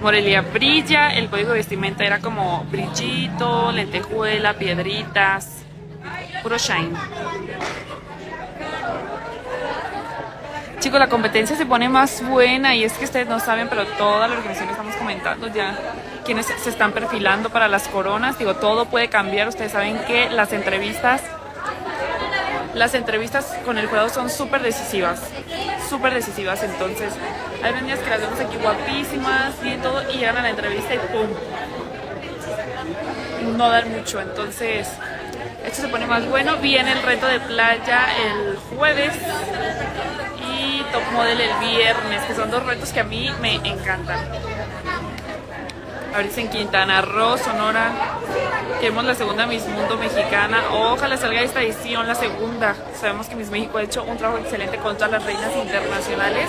Morelia brilla, el código de vestimenta era como brillito, lentejuela, piedritas, puro shine. Chicos, la competencia se pone más buena y es que ustedes no saben, pero toda la organización estamos comentando ya quienes se están perfilando para las coronas. Digo, todo puede cambiar. Ustedes saben que las entrevistas, las entrevistas con el jurado son súper decisivas, súper decisivas. Entonces, hay niñas que las vemos aquí guapísimas, bien todo, y llegan a la entrevista y ¡pum! No dan mucho. Entonces, esto se pone más bueno. Viene el reto de playa el jueves Top Model el viernes, que son dos retos que a mí me encantan. Ahorita en Quintana Roo, Sonora, queremos la segunda Miss Mundo mexicana. Ojalá salga esta edición, la segunda. Sabemos que Miss México ha hecho un trabajo excelente con todas las reinas internacionales.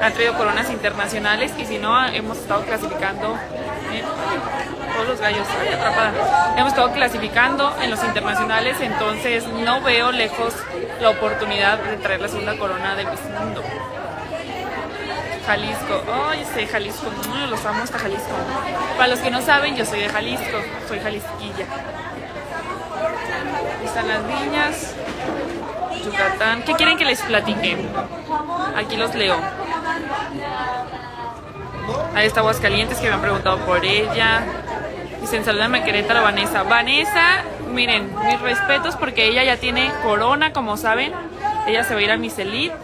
Han traído coronas internacionales y si no, hemos estado clasificando todos los gallos, atrapada. Hemos estado clasificando en los internacionales, entonces no veo lejos la oportunidad de traer la segunda corona del mundo. Jalisco, ay, oh, Jalisco, no los amo hasta Jalisco. Para los que no saben, yo soy de Jalisco, soy jalisquilla. están las niñas, Yucatán. ¿Qué quieren que les platique? Aquí los leo. Ahí está Aguascalientes que me han preguntado por ella. Dicen, saludame Querétaro, Vanessa. Vanessa, miren, mis respetos porque ella ya tiene corona, como saben. Ella se va a ir a Miss Elite.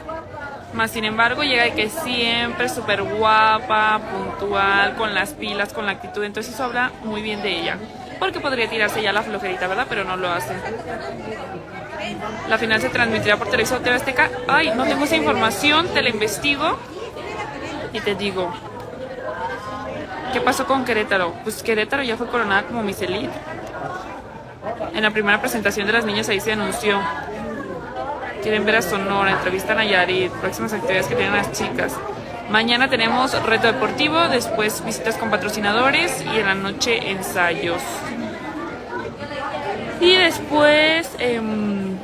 Más sin embargo, llega de que siempre súper guapa, puntual, con las pilas, con la actitud. Entonces eso habla muy bien de ella. Porque podría tirarse ya la flojerita, ¿verdad? Pero no lo hace. La final se transmitirá por Televisa TV Azteca. Ay, no tengo esa información, te la investigo y te digo. ¿Qué pasó con Querétaro? Pues Querétaro ya fue coronada como Miss Elite. En la primera presentación de las niñas ahí se anunció. Quieren ver a Sonora, entrevistan a Yarit, próximas actividades que tienen las chicas. Mañana tenemos reto deportivo, después visitas con patrocinadores y en la noche ensayos. Y después... Em,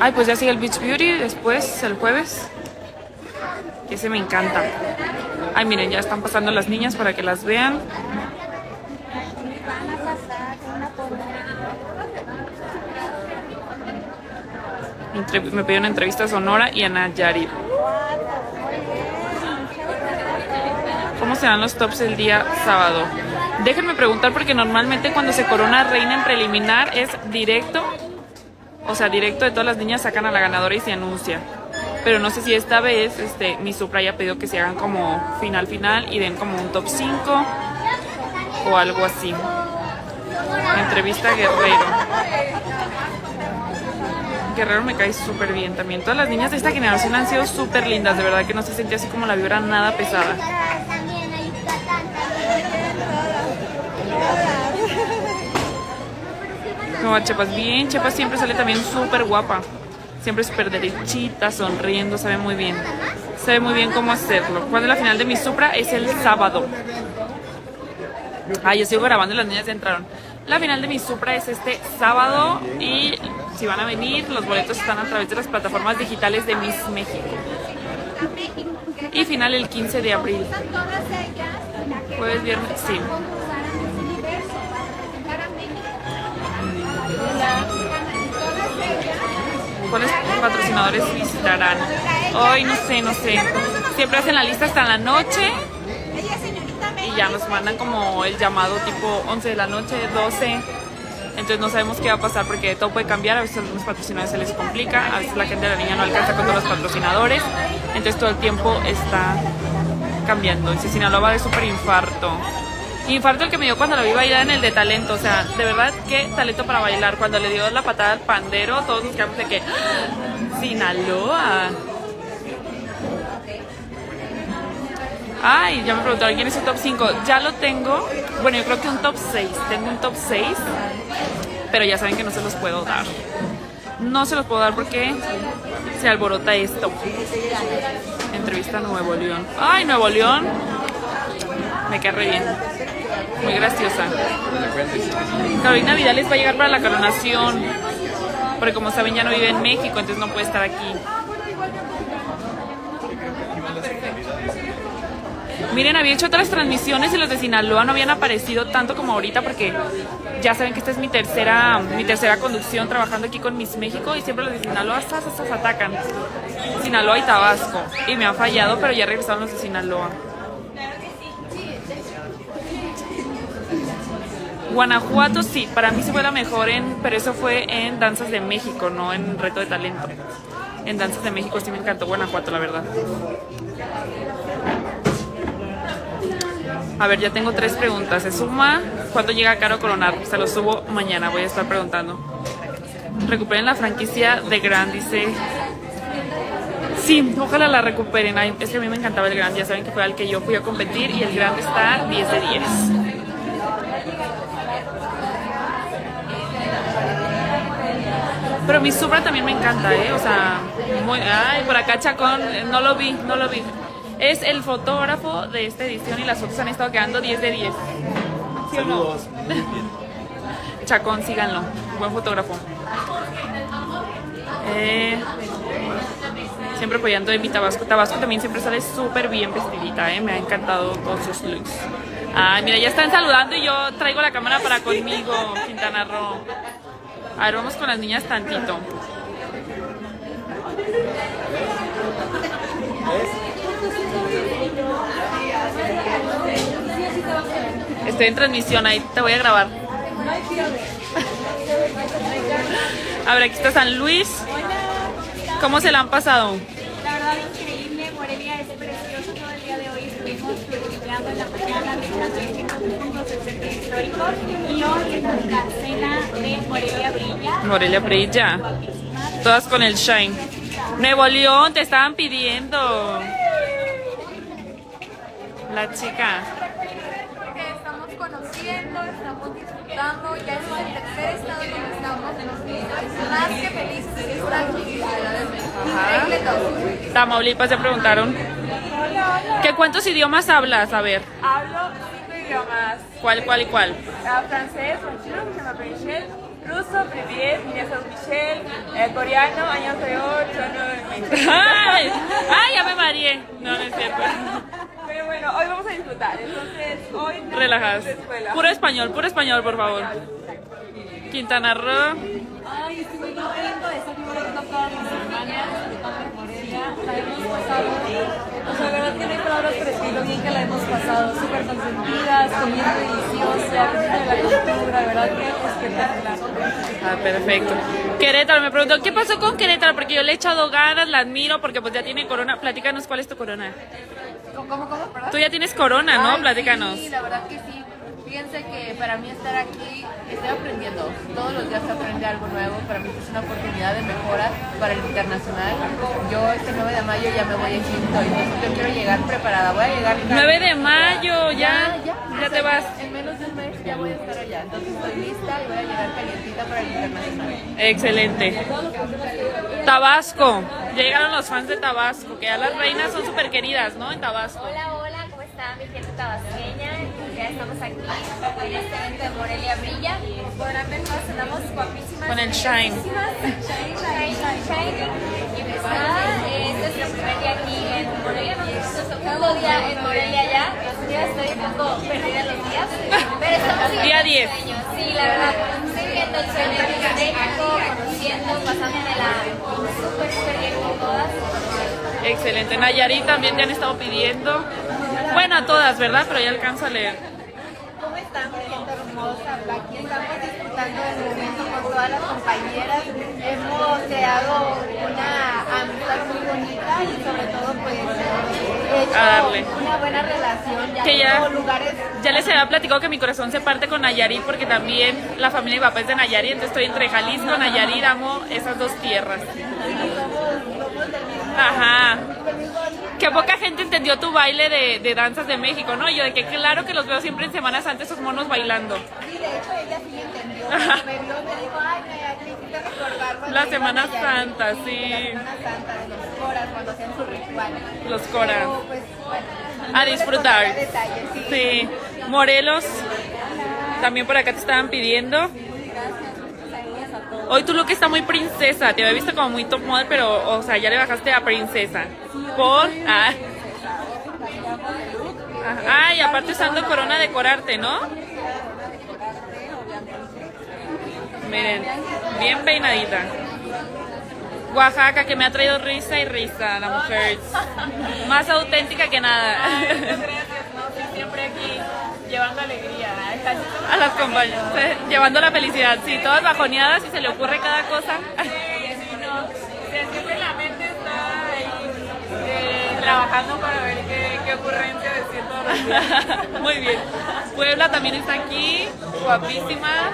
ay, pues ya sigue el Beach Beauty, después el jueves. Ese me encanta. Ay, miren, ya están pasando las niñas para que las vean. Me pidió una entrevista Sonora y a Nayari. ¿Cómo serán los tops el día sábado? Déjenme preguntar porque normalmente cuando se corona reina en preliminar es directo. O sea, directo de todas las niñas sacan a la ganadora y se anuncia pero no sé si esta vez este, mi Supra haya pedido que se hagan como final final y den como un top 5 o algo así. Entrevista Guerrero. Guerrero me cae súper bien también. Todas las niñas de esta generación han sido súper lindas, de verdad que no se sentía así como la vibra nada pesada. No, Chepas, bien, Chepas siempre sale también súper guapa. Siempre súper derechita, sonriendo, sabe muy bien. Sabe muy bien cómo hacerlo. Cuando la final de mi Supra es el sábado. Ah, yo sigo grabando y las niñas ya entraron. La final de mi Supra es este sábado y si van a venir, los boletos están a través de las plataformas digitales de Miss México. Y final el 15 de abril. Jueves, viernes, sí. cuáles patrocinadores visitarán. Hoy no sé, no sé. Siempre hacen la lista hasta la noche y ya nos mandan como el llamado tipo 11 de la noche, 12. Entonces no sabemos qué va a pasar porque todo puede cambiar, a veces a algunos patrocinadores se les complica, a veces la gente de la niña no alcanza con los patrocinadores, entonces todo el tiempo está cambiando. Dice Sinaloa de super infarto. Infarto el que me dio cuando lo vi bailar en el de talento, o sea, de verdad, qué talento para bailar. Cuando le dio la patada al pandero, todos nos quedamos de que, ¡Ah! Sinaloa. Ay, ya me preguntaron quién es el top 5. Ya lo tengo. Bueno, yo creo que un top 6. Tengo un top 6. Pero ya saben que no se los puedo dar. No se los puedo dar porque se alborota esto. Entrevista a Nuevo León. Ay, Nuevo León. Me queda re bien. Muy graciosa. Carolina Vidales va a llegar para la coronación. Porque como saben ya no vive en México, entonces no puede estar aquí. Miren, había hecho otras transmisiones y los de Sinaloa no habían aparecido tanto como ahorita porque ya saben que esta es mi tercera, mi tercera conducción trabajando aquí con Miss México y siempre los de Sinaloa hasta, atacan. Sinaloa y Tabasco. Y me han fallado, pero ya regresaron los de Sinaloa. Guanajuato sí, para mí sí fue la mejor en, pero eso fue en Danzas de México, no en Reto de Talento. En Danzas de México sí me encantó Guanajuato, la verdad. A ver, ya tengo tres preguntas. ¿Se suma? ¿Cuándo llega Caro Coronar? Se lo subo mañana, voy a estar preguntando. Recuperen la franquicia de Grand, dice. Sí, ojalá la recuperen. es que a mí me encantaba el Grand, ya saben que fue al que yo fui a competir y el Grand está 10 de 10. Pero mi Supra también me encanta, ¿eh? O sea, muy... Ay, por acá Chacón, no lo vi, no lo vi. Es el fotógrafo de esta edición y las fotos han estado quedando 10 de 10. ¿Sí o no? Chacón, síganlo. Buen fotógrafo. Eh, siempre apoyando de mi Tabasco. Tabasco también siempre sale súper bien vestidita, ¿eh? Me ha encantado todos sus looks. Ay, mira, ya están saludando y yo traigo la cámara para conmigo, Quintana Roo. A ver, vamos con las niñas tantito. Estoy en transmisión, ahí te voy a grabar. A ver, aquí está San Luis. ¿Cómo se la han pasado? La verdad, increíble. Morelia es precioso todo el día de hoy. Estuvimos planificando en la mañana, visitando puntos del centro histórico. Y hoy es la cena de Morelia Brilla. Morelia Brilla. Todas con el Shine. Nuevo León, te estaban pidiendo. La chica estamos disfrutando, ya es el tercer estado donde estamos, más que felices de estar aquí. Increíble todo. Tamaulipas se preguntaron. ¿Qué cuántos idiomas hablas? A ver. Hablo cinco idiomas. ¿Cuál, cuál y cuál? Ah, francés, bonjour, je m'appelle Michel. Ruso, привет, меня зовут Michelle. Eh, coreano, año de 8, ¡Ay! ¡Ay, ya me mareé! No, no es cierto. Pero bueno, hoy vamos a disfrutar. Entonces, hoy. Relajas. Puro español, puro español, por favor. Quintana Roo. Ay, estoy muy contento de estar viviendo todas mis hermanas, de Morelia. La hemos pasado. O sea, la verdad que no hay palabras para escribir lo bien que la hemos pasado. Súper consentidas, comiendo delicioso, aprendiendo de la cultura. De verdad que espectacular. Ah, perfecto. Querétaro, me preguntó, ¿qué pasó con Querétaro? Porque yo le he echado ganas, la admiro, porque pues ya tiene corona. Platícanos cuál es tu corona. ¿Cómo, cómo, perdón? Tú ya tienes corona, ¿no? Platícanos. Sí, la verdad que sí. Fíjense que para mí estar aquí, estoy aprendiendo. Todos los días se aprende algo nuevo. Para mí es una oportunidad de mejora para el internacional. Yo este 9 de mayo ya me voy a Egipto, entonces yo quiero llegar preparada. Voy a llegar... 9 de mayo, ya, ya, ya, te vas. En menos de un mes ya voy a estar allá. Entonces estoy lista y voy a llegar calientita para el internacional. Excelente. Tabasco. Llegaron los fans de Tabasco, que ya las reinas son súper queridas, ¿no? En Tabasco. Hola, hola, ¿cómo está mi gente tabasqueña? Ya estamos aquí en este evento de Morelia Brilla. Podrán ver, todas andamos guapísimas. Con el Shine. Shine, shine, shine. Y pues nada, es nuestro primer día aquí en Morelia. nuestro segundo día en Morelia ya. Yo estoy un poco perdida los días. Pero estamos Día 10. Sí, la verdad. Viendo el sueño conociendo, pasándomela súper, súper bien con todas. Excelente. Nayarit también te han estado pidiendo. Bueno, a todas, ¿verdad? Pero ya alcanzo a leer. ¿Cómo están, gente hermosa? Aquí estamos disfrutando del momento con todas las compañeras. Hemos creado una amistad muy bonita y sobre todo pues hecho una buena relación. Ya que ya, lugares... ya les había platicado que mi corazón se parte con Nayarit porque también la familia de mi papá es de Nayarit, entonces estoy entre Jalisco, Nayarit, amo esas dos tierras. Ajá. Que poca gente entendió tu baile de, de, danzas de México, ¿no? Yo de que claro que los veo siempre en Semanas antes esos monos bailando. Sí, de hecho ella sí entendió. Me vio, me dijo, ay, me hiciste recordar La Semana Santa, sí. La Semana Santa de los coras, cuando hacían su ritual. Los coras. Pero, pues, bueno, a disfrutar. Detalles, sí. sí. Morelos, también por acá te estaban pidiendo. Hoy tu look está muy princesa, te había visto como muy top model, pero, o sea, ya le bajaste a princesa. Por. Ah. Aparte usando corona decorarte, ¿no? Miren, bien peinadita. Oaxaca, que me ha traído risa y risa, la mujer. Más auténtica que nada. Llevando alegría. A las compañeras, sí, llevando la felicidad. Sí, todas bajoneadas y se le ocurre cada cosa. Sí, sí, no. Siempre la mente está ahí eh, trabajando para ver qué, qué ocurrencia decir todos los días. Muy bien. Puebla también está aquí, guapísima.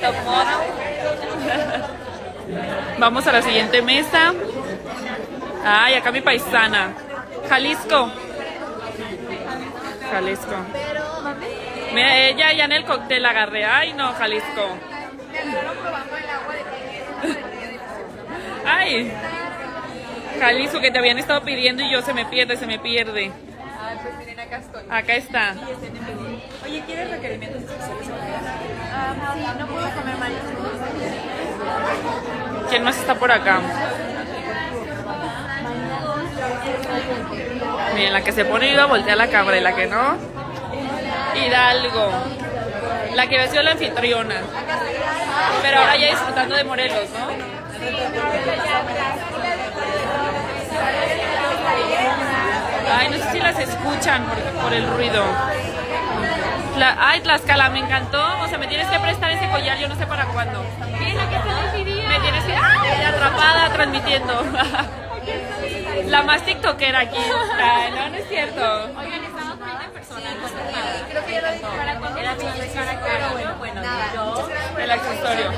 Top. Vamos a la siguiente mesa. Ay, acá mi paisana. Jalisco. Jalisco. Mira, ella ya en el cóctel la agarré. Ay, no, Jalisco. Ay. Jalisco, que te habían estado pidiendo y yo se me pierde, se me pierde. Ah, pues miren, acá estoy. Acá está. Oye, ¿quieres requerimientos especiales? Ah, sí, no puedo comer mariscos. ¿Quién más está por acá? Miren, la que se pone iba a voltear la cámara y la que no. Hidalgo. La que sido la anfitriona. Pero ahora ya disfrutando de Morelos, ¿no? Ay, no sé si las escuchan por, por el ruido. Ay, Tlaxcala, me encantó. O sea, me tienes que prestar ese collar, yo no sé para cuándo. Me tienes que. ¡Ay! Atrapada transmitiendo. La más tiktokera aquí. Ay, no, no es cierto. Oigan, estamos poniendo en persona. Creo que ya lo dije para cuando era pero bueno, bueno, yo. El accesorio.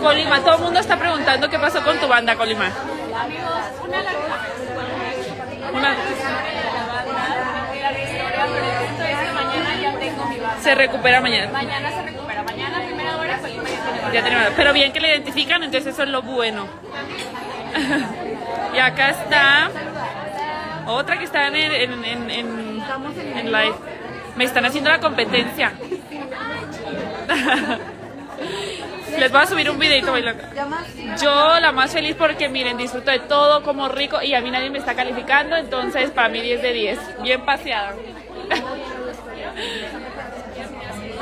Colima, todo el mundo está preguntando qué pasó con tu banda, Colima. Amigos, una larga Una- la historia, pero el punto es que mañana ya tengo mi banda. se recupera mañana. Mañana se recupera. Mañana, primera hora, Colima ya tiene. Ya tenemos. Pero bien que la identifican, entonces eso es lo bueno. y acá está otra que está en, en, en, en, en live. Me están haciendo la competencia. Les voy a subir un videito bailando. Yo la más feliz porque miren, disfruto de todo, como rico y a mí nadie me está calificando, entonces para mí 10 de 10. Bien paseada.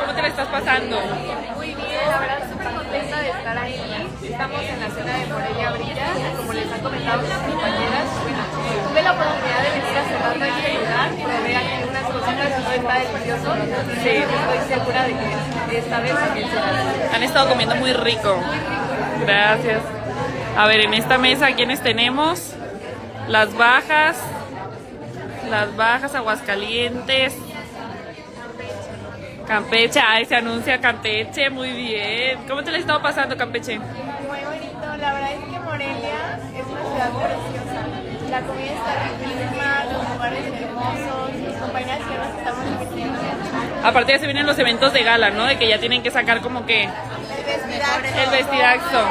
¿Cómo te la estás pasando? Muy bien, la verdad súper contenta de estar ahí. Estamos en la cena de Morelia Brilla, como les han comentado mis compañeras. Bueno, tuve la oportunidad de venir hace rato a ayudar, probé aquí unas cositas y no está delicioso. Sí, estoy segura de que esta vez también será. Han estado comiendo muy rico. Gracias. A ver, en esta mesa, ¿quiénes tenemos? Las bajas. Las bajas, Aguascalientes. Campeche, ay, se anuncia Campeche, muy bien. ¿Cómo te le ha estado pasando, Campeche? Muy bonito, la verdad es que Morelia es una ciudad preciosa. La comida está riquísima, los lugares hermosos, mis compañeras y nos estamos divirtiendo. Aparte ya se vienen los eventos de gala, ¿no? De que ya tienen que sacar como que El vestidazo. el vestidazo.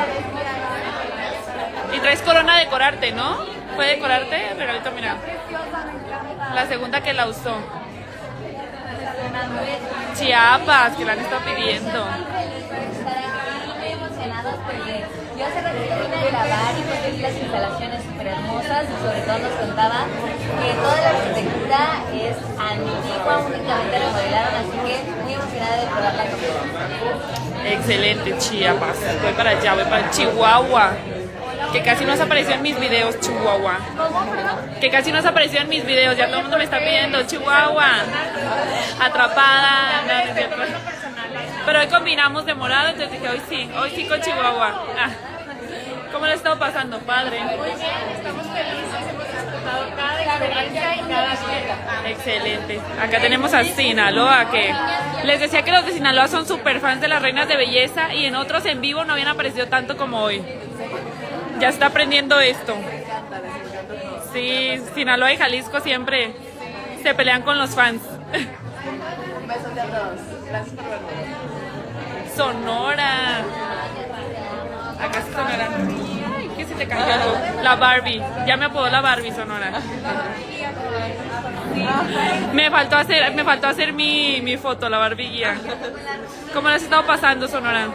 Y traes corona a decorarte, ¿no? ¿Fue decorarte? Regalito, mira. La segunda que la usó. Chiapas, que la han estado pidiendo. muy emocionados porque yo hace ratito vine a grabar y porque vi las instalaciones súper hermosas y sobre todo nos contaba que toda la arquitectura es antigua, únicamente remodelaron, así que muy emocionada de probar la comida. Excelente, Chiapas. Voy para allá, voy para Chihuahua. Que casi no has aparecido en mis videos, Chihuahua. Que casi no has aparecido en mis videos, ya todo el mundo me está pidiendo, Chihuahua. Atrapada. no. Pero hoy combinamos de morado, entonces dije, hoy sí, hoy sí con Chihuahua. Ah. ¿Cómo le ha estado pasando? Padre. Estamos felices, hemos disfrutado cada experiencia y cada fiesta. Excelente. Acá tenemos a Sinaloa, que les decía que los de Sinaloa son super fans de las reinas de belleza y en otros en vivo no habían aparecido tanto como hoy. Ya está aprendiendo esto. Sí, Sinaloa y Jalisco siempre se pelean con los fans. Un besote a todos. Gracias por vernos. Sonora. Acá está Sonora. Ay, ¿qué se te cayó? La Barbie. Ya me apodó la Barbie, Sonora. Me faltó hacer, me faltó hacer mi, mi foto, la Barbie guía. ¿Cómo la has estado pasando, Sonora?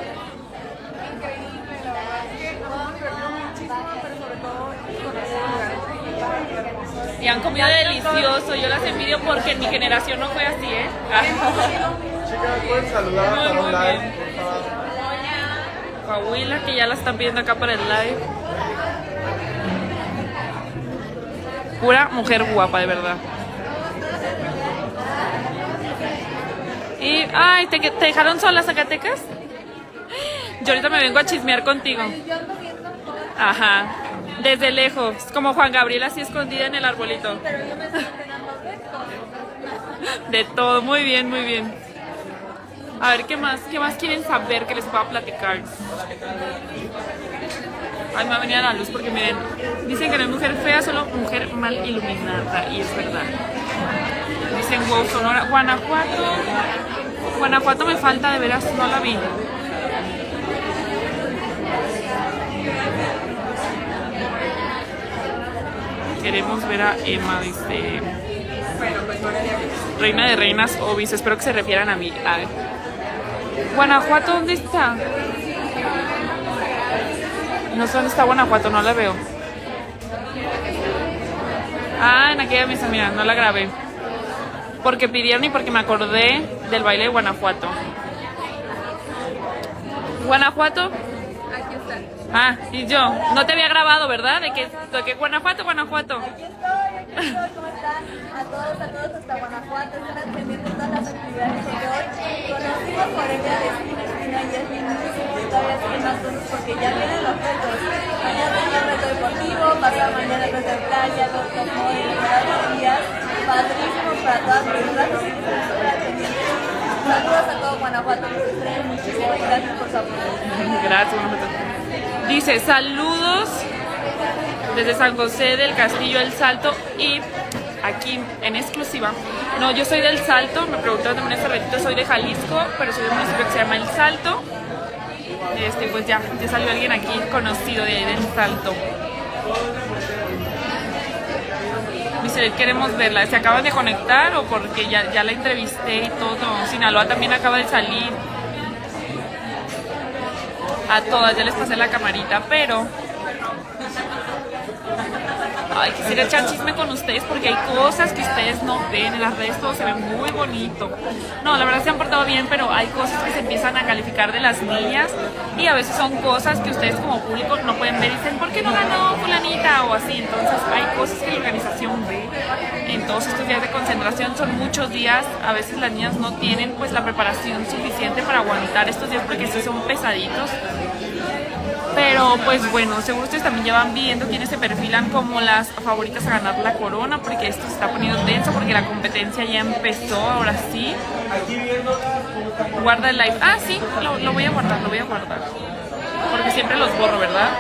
Y han comido delicioso. Yo las envidio porque en mi generación no fue así, ¿eh? Chicas, pueden saludar Muy, para un live, por favor. Coahuila, que ya la están pidiendo acá para el live. Pura mujer guapa, de verdad. Y, ay, ¿te, te dejaron sola Zacatecas? Yo ahorita me vengo a chismear contigo. Ajá, desde lejos, como Juan Gabriel así escondida en el arbolito. De todo, muy bien, muy bien. A ver, ¿qué más? ¿Qué más quieren saber que les pueda platicar? Ay, me va a venir a la luz porque miren, dicen que no es mujer fea, solo mujer mal iluminada. Y es verdad. Dicen, wow, Sonora, Guanajuato. Guanajuato me falta, de veras, no la vi. Queremos ver a Emma, dice. Reina de reinas, obis. Espero que se refieran a mí. A. Guanajuato, ¿dónde está? No sé dónde está Guanajuato, no la veo. Ah, en aquella misa, mira, no la grabé. Porque pidieron y porque me acordé del baile de Guanajuato. Guanajuato. Ah, y yo. No te había grabado, ¿verdad? De que, de que Guanajuato, Guanajuato. Aquí estoy, aquí estoy, ¿cómo están? A todos, a todos hasta Guanajuato, están atendiendo todas las actividades de hoy. Conocimos por ella de y es muchísimo y todavía siguen más cosas porque ya vienen los retos. Mañana hay el reto deportivo, pasado mañana el reto de playa, los los días. Padrísimo para todas. Saludos a todo Guanajuato, gracias por su apoyo. Gracias, Guanajuato. Dice, saludos desde San José del Castillo El Salto y aquí en exclusiva. No, yo soy del Salto, me preguntaron también hace ratito, soy de Jalisco, pero soy de un municipio que se llama El Salto. Este, pues ya, ya salió alguien aquí conocido de ahí del Salto. Dice, queremos verla. ¿Se acaban de conectar o porque ya, ya la entrevisté y todo? Sinaloa también acaba de salir. A todas, ya les pasé la camarita, pero... Ay, quisiera echar chisme con ustedes porque hay cosas que ustedes no ven. En las redes todo se ve muy bonito. No, la verdad se han portado bien, pero hay cosas que se empiezan a calificar de las niñas y a veces son cosas que ustedes como público no pueden ver y dicen, ¿por qué no ganó fulanita? O así. Entonces hay cosas que la organización ve. En todos estos días de concentración son muchos días. A veces las niñas no tienen pues la preparación suficiente para aguantar estos días porque sí son pesaditos. Pero pues bueno, seguro ustedes también ya van viendo quiénes se perfilan como las favoritas a ganar la corona, porque esto se está poniendo tenso, porque la competencia ya empezó, ahora sí. Guarda el live. Ah, sí, lo, lo voy a guardar, lo voy a guardar. Porque siempre los borro, ¿verdad?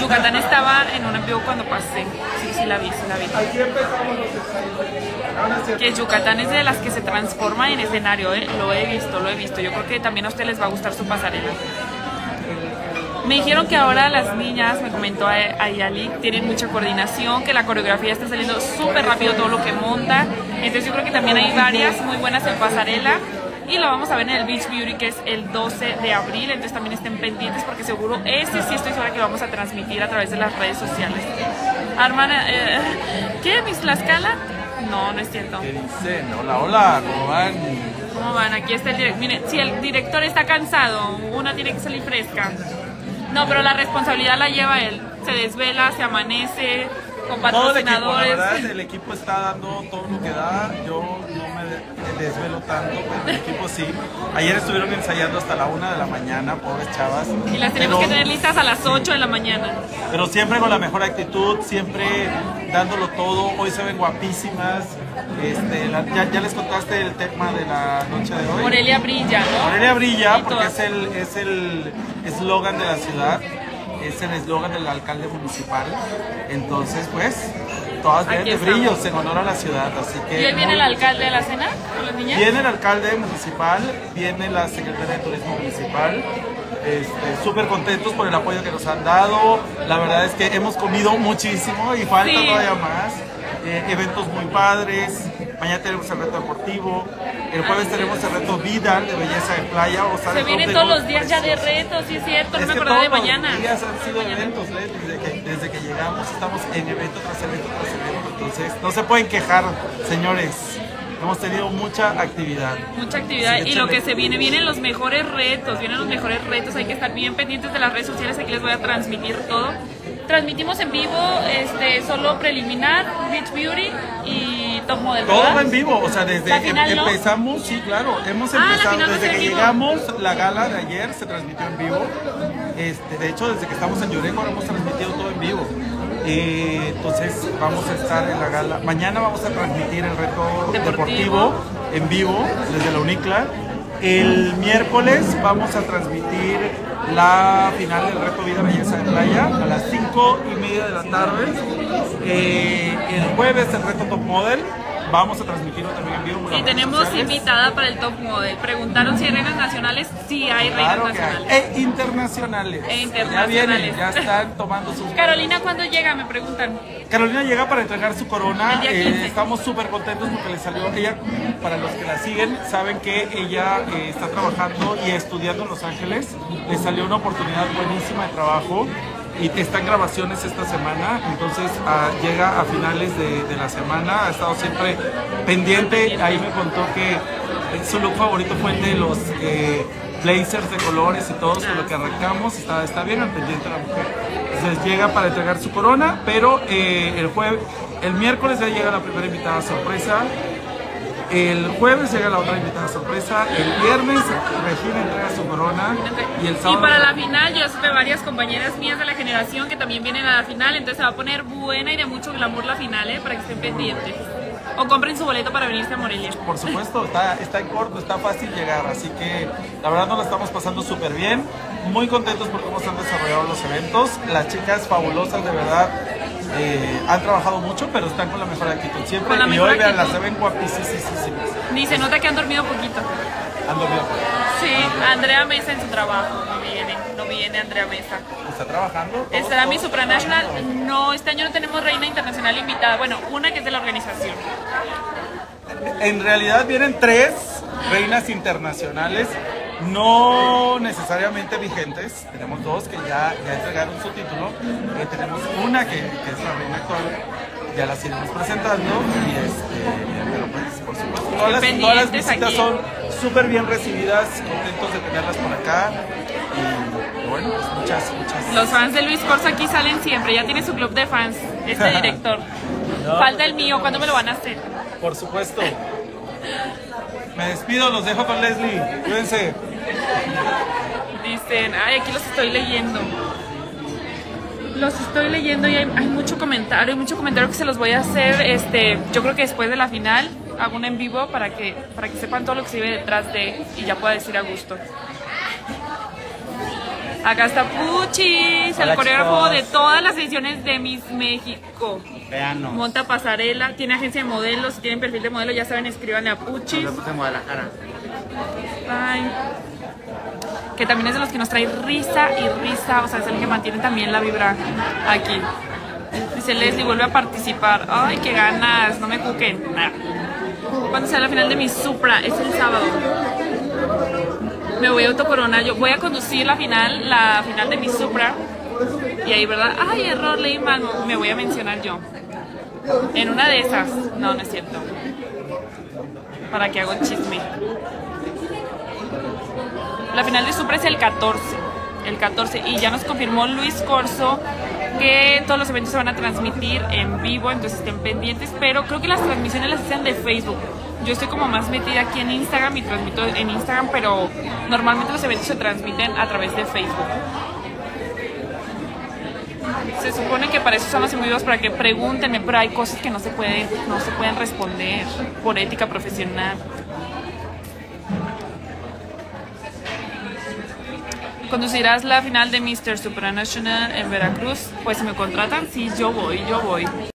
Yucatán estaba en un envío cuando pasé. Sí, sí la vi, sí la vi. Aquí empezamos los Que Yucatán es de las que se transforma en escenario, ¿eh? Lo he visto, lo he visto. Yo creo que también a ustedes les va a gustar su pasarela. Me dijeron que ahora las niñas, me comentó a- Ayali, tienen mucha coordinación, que la coreografía está saliendo súper rápido todo lo que monta. Entonces yo creo que también hay varias muy buenas en pasarela. Y lo vamos a ver en el Beach Beauty, que es el 12 de abril. Entonces también estén pendientes porque seguro ese sí estoy segura que vamos a transmitir a través de las redes sociales. Hermana, eh, ¿qué? ¿Mis Tlaxcala? No, no es cierto. ¿Qué dicen? Hola, hola, ¿cómo van? ¿Cómo van? Aquí está el director. Miren, si el director está cansado, una tiene que salir fresca. No, pero la responsabilidad la lleva él. Se desvela, se amanece, con Todo el equipo, la patrocinadores. verdad, el equipo está dando todo lo que da. Yo no me de- desvelo tanto, pero el equipo sí. Ayer estuvieron ensayando hasta la una de la mañana, pobres chavas. y las tenemos Pero- que tener listas a las 8 de la mañana. Pero siempre con la mejor actitud, siempre dándolo todo. Hoy se ven guapísimas. Este, la- ya, ya les contaste el tema de la noche de hoy. Morelia brilla, ¿no? Morelia brilla porque es el es el eslogan de la ciudad, es el eslogan del alcalde municipal. Entonces, pues, todas vienen de brillos en honor a la ciudad. Así que ¿Y hoy viene el alcalde de la cena con las niñas? Viene el alcalde municipal, viene la secretaria de turismo municipal. Este, Súper contentos por el apoyo que nos han dado. La verdad es que hemos comido muchísimo y falta Sí. todavía más. Eh, eventos muy padres. Mañana tenemos el reto deportivo, el jueves tenemos el reto vida de belleza de playa. O sea, Se vienen todos los días ya de retos, sí es cierto, no me acordaba de mañana. los días han sido eventos, ¿ves? Desde que, desde que llegamos estamos en evento tras evento tras evento. Entonces, no se pueden quejar, señores. Hemos tenido mucha actividad. Mucha actividad Sí, y lo que se viene, vienen los mejores retos, vienen los mejores retos, hay que estar bien pendientes de las redes sociales, aquí les voy a transmitir todo. Transmitimos en vivo este solo preliminar, Beach Beauty y Top Model. Todo ¿verdad? va en vivo, o sea, desde ¿La final em- no? empezamos, sí, claro, hemos Ah, empezado, desde que vivo. llegamos, la gala de ayer se transmitió en vivo. Este, de hecho, desde que estamos en Yureco hemos transmitido todo en vivo. Eh, entonces vamos a estar en la gala. Mañana vamos a transmitir el reto Deportivo. deportivo, en vivo desde la Unicla. El miércoles vamos a transmitir la final del reto Vida Belleza de Playa a las 5 y media de la tarde. Eh, el jueves el reto Top Model. Vamos a transmitirlo también en vivo. por Y tenemos invitada para el Top Model. Preguntaron si hay reinas nacionales. Sí, hay reinas Claro hay. nacionales. E internacionales. E Ya internacionales. vienen, ya están tomando sus. Carolina, ¿cuándo llega? Me preguntan. Carolina llega para entregar su corona. Eh, 15. estamos súper contentos porque le salió. Ella, para los que la siguen, saben que ella eh, está trabajando y estudiando en Los Ángeles. Le salió una oportunidad buenísima de trabajo y está en grabaciones esta semana. Entonces ah, llega a finales de, de la semana. Ha estado siempre pendiente. Ahí me contó que su look favorito fue el de los. eh, blazers de colores y todos con lo que arrancamos, está, está bien al pendiente la mujer. Entonces llega para entregar su corona, pero eh, el jueves, el miércoles ya llega la primera invitada sorpresa, el jueves llega la otra invitada sorpresa, el viernes Regina entrega su corona y el Y sábado... para la final, yo supe varias compañeras mías de la generación que también vienen a la final, entonces se va a poner buena y de mucho glamour la final, ¿eh? para que estén pendientes. O compren su boleto para venirse a Morelia. Por supuesto, está, está en corto, está fácil llegar, así que la verdad nos la estamos pasando súper bien, muy contentos por cómo se han desarrollado los eventos, las chicas fabulosas de verdad eh, han trabajado mucho, pero están con la mejor actitud siempre. Y hoy vean, las se ven guapísimas, Ni se nota que han dormido poquito. han dormido, Sí, Andrea Mesa en su trabajo, viene, Andrea Mesa. está trabajando. Estará mi supranational, no, este año no tenemos reina internacional invitada, bueno, una que es de la organización. En realidad vienen tres reinas internacionales, no necesariamente vigentes. Tenemos dos que ya, ya entregaron su título. Eh, tenemos una que, que es la reina actual, ya la seguimos presentando. Y este, pero pues, por supuesto, todas las, todas las visitas aquí. son súper bien recibidas, contentos de tenerlas por acá. Bueno, pues muchas, muchas. Los fans de Luis Corso aquí salen siempre, ya tiene su club de fans, este director. Falta el mío, ¿cuándo me lo van a hacer? Por supuesto. Me despido, los dejo con Leslie. Cuídense. Dicen, ay, aquí los estoy leyendo. Los estoy leyendo y hay, hay mucho comentario, hay mucho comentario que se los voy a hacer. Este, yo creo que después de la final hago un en vivo para que, para que sepan todo lo que se vive detrás de y ya pueda decir a gusto. Acá está Puchis, el coreógrafo chicos. de todas las ediciones de Miss México. Veanos. Monta pasarela, tiene agencia de modelos, si tienen perfil de modelo, ya saben, escríbanle a Puchis. de Guadalajara. Ay. Que también es de los que nos trae risa y risa, o sea, es el que mantiene también la vibra aquí. Dice Leslie, vuelve a participar. Ay, qué ganas, no me cuquen. Ah. ¿Cuándo será la final de mi Supra? Es el sábado. Me voy a autocoronar, yo voy a conducir la final, la final de mi Supra. Y ahí, ¿verdad? Ay, error, leí mal, me voy a mencionar yo. En una de esas. No, no es cierto. Para que hago chisme. La final de Supra es el 14. El 14. Y ya nos confirmó Luis Corso que todos los eventos se van a transmitir en vivo, entonces estén pendientes. Pero creo que las transmisiones las hacen de Facebook. Yo estoy como más metida aquí en Instagram y transmito en Instagram, pero normalmente los eventos se transmiten a través de Facebook. Se supone que para eso en vivos, para que pregúntenme, pero hay cosas que no se pueden, no se pueden responder por ética profesional. ¿Conducirás la final de Mr. Supranational en Veracruz? Pues si me contratan, sí, yo voy, yo voy.